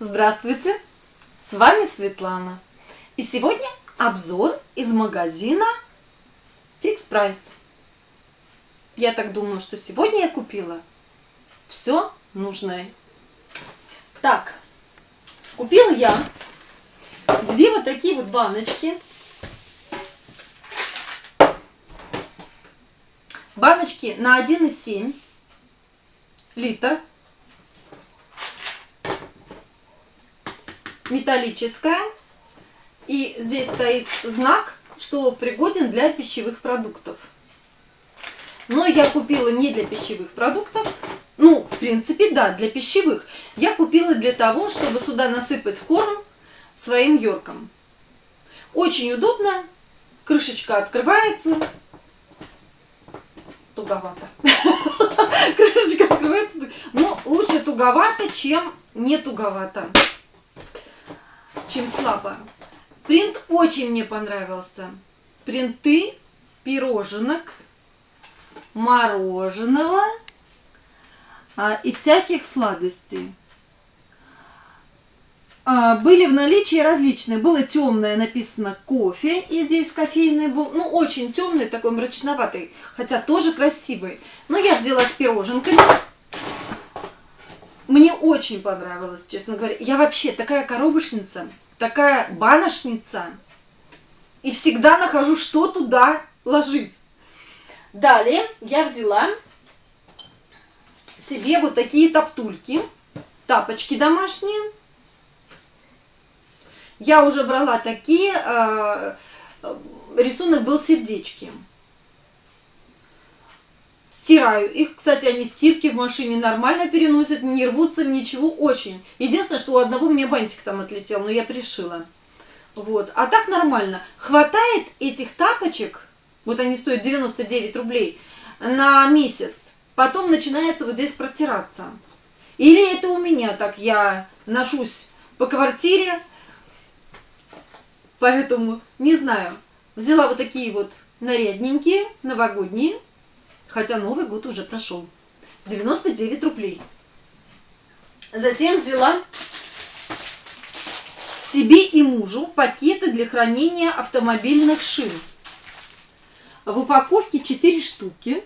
Здравствуйте! С вами Светлана. И сегодня обзор из магазина Fix Price. Я так думаю, что сегодня я купила все нужное. Так, купила я две вот такие вот баночки. Баночки на 1,7 литр. Металлическая. И здесь стоит знак, что пригоден для пищевых продуктов. Но я купила не для пищевых продуктов. Ну, в принципе, да, для пищевых. Я купила для того, чтобы сюда насыпать корм своим йоркам. Очень удобно. Крышечка открывается. Туговато. Крышечка открывается. Но лучше туговато, чем не туговато. Чем слабо. Принт очень мне понравился. Принты пироженок, мороженого а, и всяких сладостей. А, были в наличии различные. Было темное, написано кофе, и здесь кофейный был, ну, очень темный, такой мрачноватый, хотя тоже красивый. Но я взяла с пироженками. Мне очень понравилось, честно говоря. Я вообще такая коробочница такая баношница и всегда нахожу, что туда ложить. Далее я взяла себе вот такие топтульки, тапочки домашние. Я уже брала такие, э, рисунок был сердечки стираю. Их, кстати, они стирки в машине нормально переносят, не рвутся, ничего, очень. Единственное, что у одного у меня бантик там отлетел, но я пришила. Вот. А так нормально. Хватает этих тапочек, вот они стоят 99 рублей, на месяц. Потом начинается вот здесь протираться. Или это у меня так, я ношусь по квартире, поэтому не знаю. Взяла вот такие вот нарядненькие, новогодние, хотя Новый год уже прошел. 99 рублей. Затем взяла себе и мужу пакеты для хранения автомобильных шин. В упаковке 4 штуки.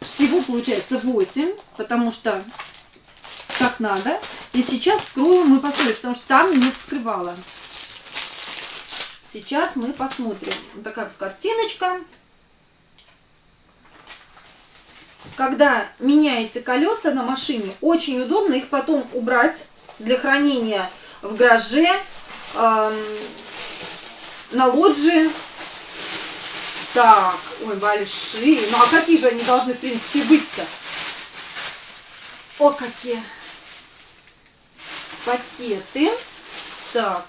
Всего получается 8, потому что так надо. И сейчас вскроем мы посмотрим, потому что там не вскрывала. Сейчас мы посмотрим. Вот такая вот картиночка. Когда меняете колеса на машине, очень удобно их потом убрать для хранения в гараже, эм, на лоджии. Так, ой, большие. Ну а какие же они должны, в принципе, быть-то? О, какие пакеты. Так.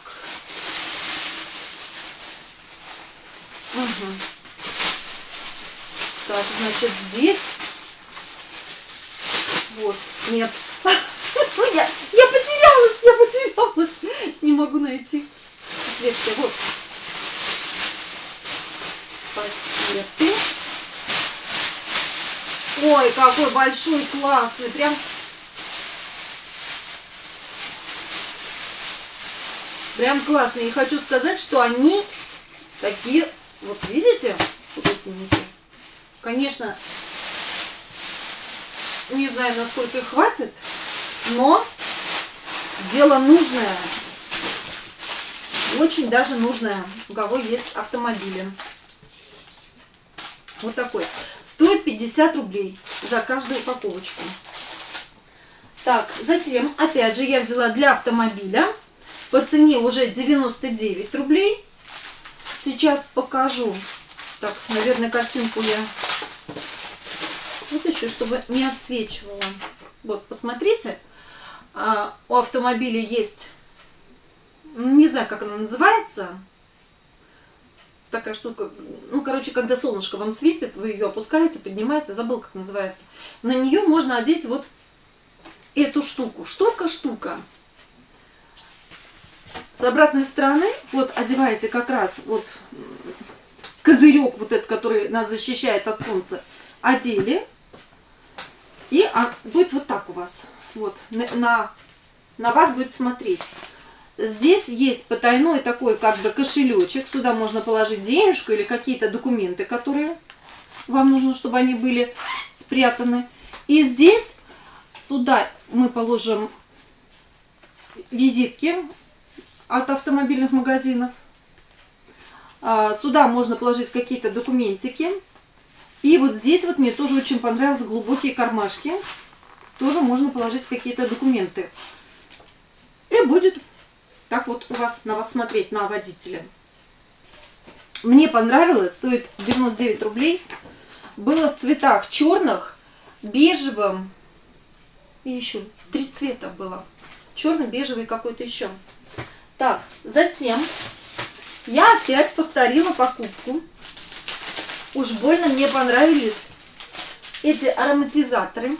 Угу. Так, значит, здесь вот, нет. Я, я потерялась, я потерялась. Не могу найти отверстие. Вот. Пакеты. Ой, какой большой, классный. Прям Прям классные. И хочу сказать, что они такие, вот видите, Конечно, не знаю, насколько их хватит, но дело нужное. Очень даже нужное, у кого есть автомобили. Вот такой. Стоит 50 рублей за каждую упаковочку. Так, затем, опять же, я взяла для автомобиля. По цене уже 99 рублей. Сейчас покажу. Так, наверное, картинку я вытащу, чтобы не отсвечивало. Вот, посмотрите, а, у автомобиля есть, не знаю, как она называется, такая штука, ну, короче, когда солнышко вам светит, вы ее опускаете, поднимаете, забыл, как называется. На нее можно одеть вот эту штуку. Штука-штука. С обратной стороны, вот одеваете как раз вот козырек вот этот, который нас защищает от солнца, одели. А, будет вот так у вас. Вот, на, на на вас будет смотреть. Здесь есть потайной такой как бы кошелечек. Сюда можно положить денежку или какие-то документы, которые вам нужно, чтобы они были спрятаны. И здесь сюда мы положим визитки от автомобильных магазинов. А, сюда можно положить какие-то документики. И вот здесь вот мне тоже очень понравились глубокие кармашки. Тоже можно положить какие-то документы. И будет так вот у вас на вас смотреть, на водителя. Мне понравилось, стоит 99 рублей. Было в цветах черных, бежевым и еще три цвета было. Черный, бежевый какой-то еще. Так, затем я опять повторила покупку. Уж больно мне понравились эти ароматизаторы.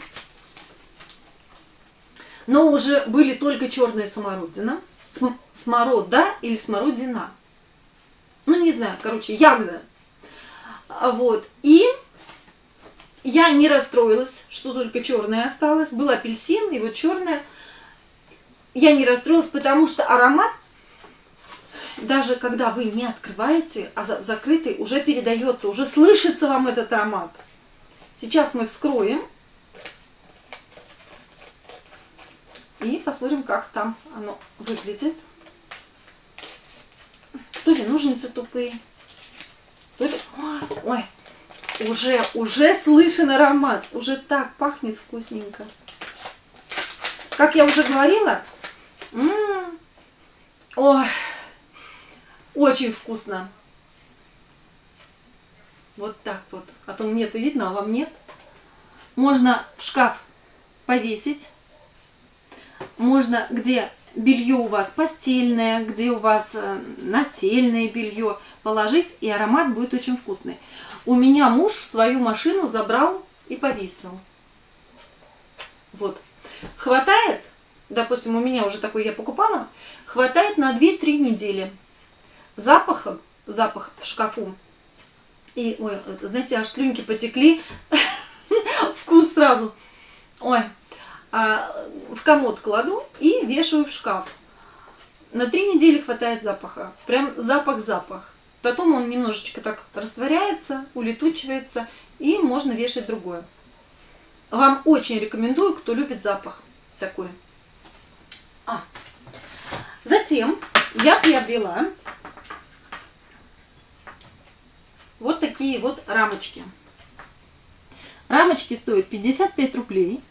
Но уже были только черная смородина. См сморода или смородина. Ну, не знаю, короче, ягода. Вот. И я не расстроилась, что только черная осталась. Был апельсин, и вот черная. Я не расстроилась, потому что аромат, даже когда вы не открываете, а закрытый, уже передается, уже слышится вам этот аромат. Сейчас мы вскроем. И посмотрим, как там оно выглядит. То ли ножницы тупые, то ли... Ой, уже, уже слышен аромат, уже так пахнет вкусненько. Как я уже говорила, ой, очень вкусно. Вот так вот. А то мне-то видно, а вам нет. Можно в шкаф повесить можно, где белье у вас постельное, где у вас э, нательное белье, положить, и аромат будет очень вкусный. У меня муж в свою машину забрал и повесил. Вот. Хватает, допустим, у меня уже такой я покупала, хватает на 2-3 недели. Запаха, запах в шкафу. И, ой, знаете, аж слюнки потекли. Вкус сразу. Ой, а, в комод кладу и вешаю в шкаф. На три недели хватает запаха. Прям запах-запах. Потом он немножечко так растворяется, улетучивается, и можно вешать другое. Вам очень рекомендую, кто любит запах такой. А. Затем я приобрела вот такие вот рамочки. Рамочки стоят 55 рублей.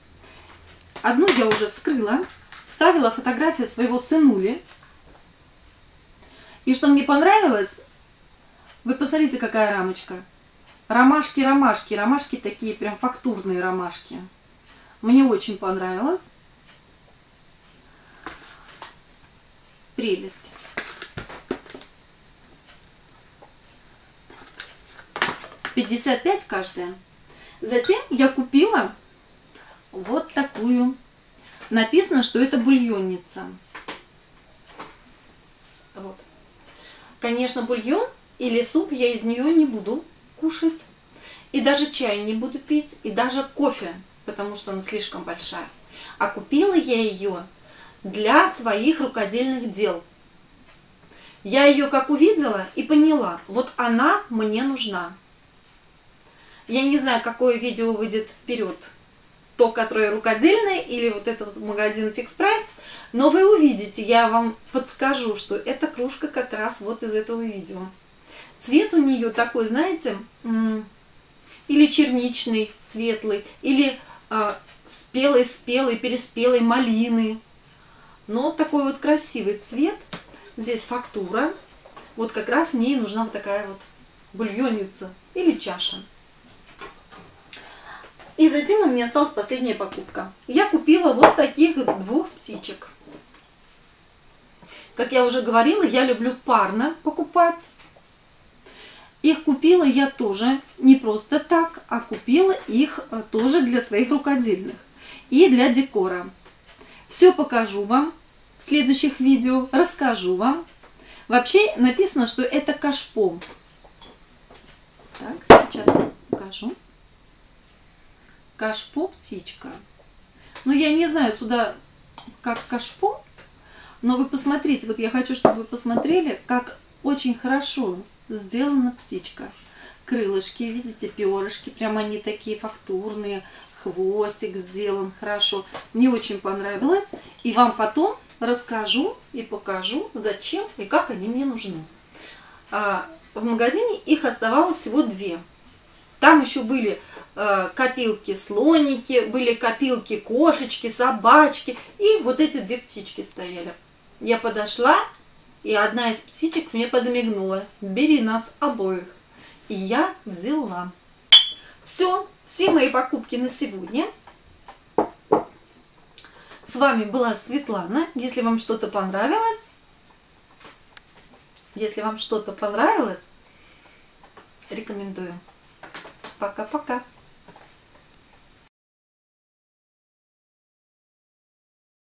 Одну я уже вскрыла, вставила фотографию своего сынули. И что мне понравилось, вы посмотрите, какая рамочка. Ромашки, ромашки, ромашки такие прям фактурные ромашки. Мне очень понравилось. Прелесть. Пятьдесят пять каждая. Затем я купила вот такую. Написано, что это бульонница. Вот. Конечно, бульон или суп я из нее не буду кушать. И даже чай не буду пить, и даже кофе, потому что она слишком большая. А купила я ее для своих рукодельных дел. Я ее как увидела и поняла, вот она мне нужна. Я не знаю, какое видео выйдет вперед то, которое рукодельное, или вот этот магазин Fix Price, но вы увидите, я вам подскажу, что эта кружка как раз вот из этого видео. Цвет у нее такой, знаете, или черничный, светлый, или спелый-спелый, а, переспелый малины. Но такой вот красивый цвет. Здесь фактура. Вот как раз мне нужна вот такая вот бульонница или чаша. И затем у меня осталась последняя покупка. Я купила вот таких двух птичек. Как я уже говорила, я люблю парно покупать. Их купила я тоже не просто так, а купила их э, тоже для своих рукодельных и для декора. Все покажу вам в следующих видео, расскажу вам. Вообще написано, что это кашпо. Так, сейчас покажу. Кашпо птичка. Но я не знаю, сюда как кашпо Но вы посмотрите, вот я хочу, чтобы вы посмотрели, как очень хорошо сделана птичка. Крылышки, видите, перышки, прям они такие фактурные, хвостик сделан хорошо. Мне очень понравилось. И вам потом расскажу и покажу, зачем и как они мне нужны. А, в магазине их оставалось всего две. Там еще были э, копилки слоники, были копилки кошечки, собачки. И вот эти две птички стояли. Я подошла, и одна из птичек мне подмигнула. Бери нас обоих. И я взяла. Все, все мои покупки на сегодня. С вами была Светлана. Если вам что-то понравилось, если вам что-то понравилось, рекомендую. Пока-пока.